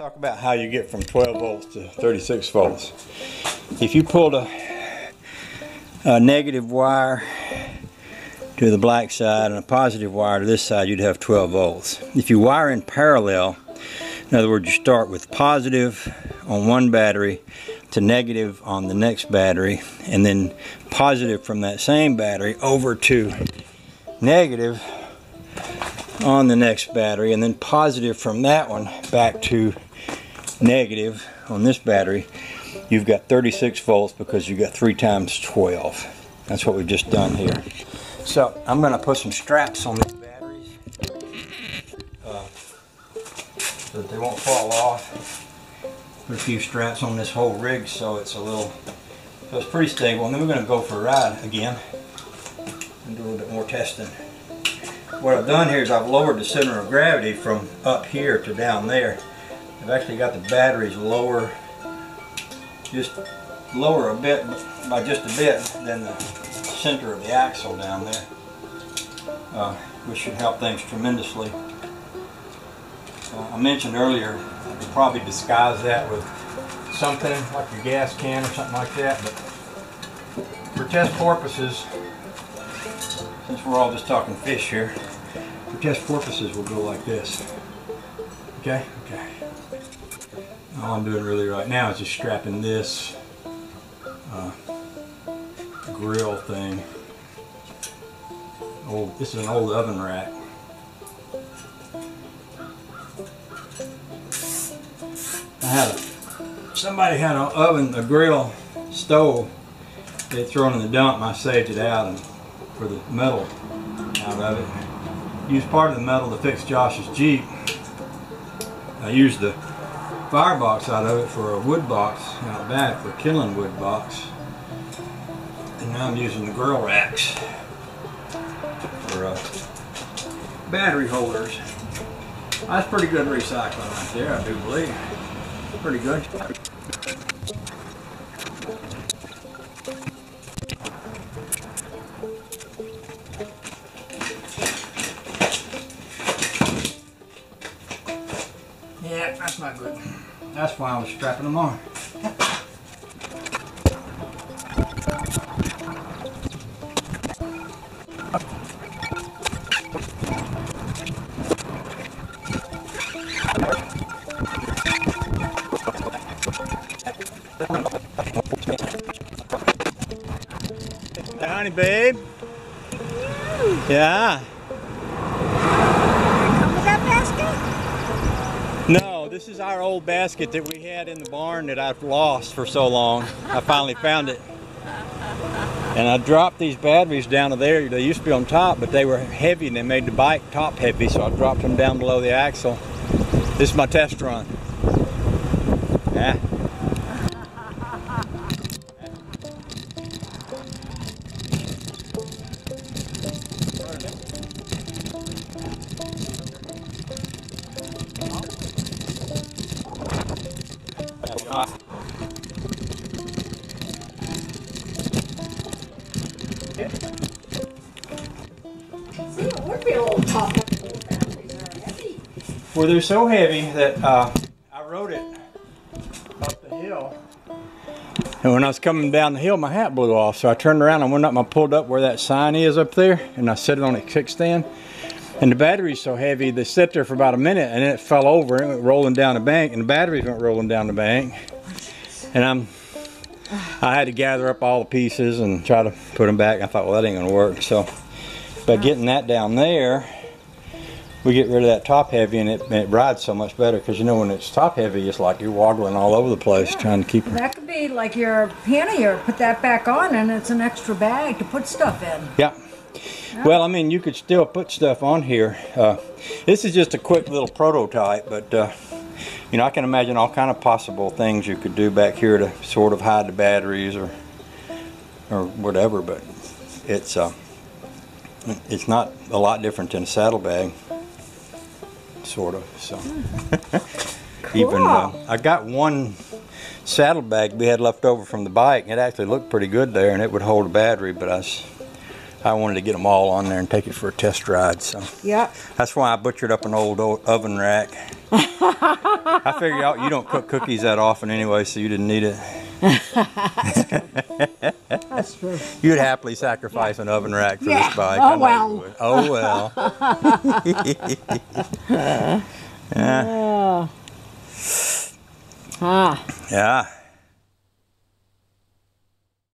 talk about how you get from 12 volts to 36 volts. If you pulled a, a negative wire to the black side and a positive wire to this side, you'd have 12 volts. If you wire in parallel, in other words, you start with positive on one battery to negative on the next battery, and then positive from that same battery over to negative on the next battery, and then positive from that one back to negative on this battery, you've got 36 volts because you've got 3 times 12. That's what we've just done here. So I'm going to put some straps on these batteries uh, so that they won't fall off. Put a few straps on this whole rig so it's a little, so it's pretty stable. And then we're going to go for a ride again and do a little bit more testing. What I've done here is I've lowered the center of gravity from up here to down there. I've actually got the batteries lower, just lower a bit, by just a bit, than the center of the axle down there, uh, which should help things tremendously. Uh, I mentioned earlier, you probably disguise that with something like your gas can or something like that, but for test purposes, since we're all just talking fish here, for test purposes we'll go like this. Okay? Okay. All I'm doing really right now is just strapping this uh, grill thing. Old, this is an old oven rack. I had a, somebody had an oven, a grill stove they'd thrown in the dump. and I saved it out and for the metal out of it. Used part of the metal to fix Josh's Jeep. I used the firebox out of it for a wood box out back for killing wood box. And now I'm using the grill racks for uh, battery holders. That's pretty good recycling right there, I do believe. Pretty good. That's. Why I was strapping them on. Honey, babe. Yeah. Come with that basket? No, this is our old basket that we had in the barn that I've lost for so long. I finally found it. And I dropped these batteries down to there. They used to be on top, but they were heavy and they made the bike top heavy, so I dropped them down below the axle. This is my test run. Yeah. Well, they're so heavy that uh, I rode it up the hill. And when I was coming down the hill, my hat blew off. So I turned around and went up and I pulled up where that sign is up there. And I set it on a kickstand. And the battery's so heavy, they sit there for about a minute and then it fell over and went rolling down the bank. And the batteries went rolling down the bank. And I'm, I had to gather up all the pieces and try to put them back. I thought, well, that ain't gonna work. So by getting that down there, we get rid of that top heavy and it, and it rides so much better because you know when it's top heavy it's like you're waddling all over the place trying to keep it. That could be like your pannier. Put that back on, and it's an extra bag to put stuff in. Yeah. Well, I mean, you could still put stuff on here. Uh, this is just a quick little prototype, but uh, you know, I can imagine all kind of possible things you could do back here to sort of hide the batteries or or whatever. But it's uh, it's not a lot different than a saddlebag, sort of. So even uh, I got one saddlebag we had left over from the bike. It actually looked pretty good there, and it would hold a battery. But I was I wanted to get them all on there and take it for a test ride. So yeah, that's why I butchered up an old o- oven rack. I figured out you don't cook cookies that often anyway, so you didn't need it. That's true. You'd happily sacrifice an oven rack for Yeah. this bike. Oh, well. Oh well. yeah. Ah. Yeah.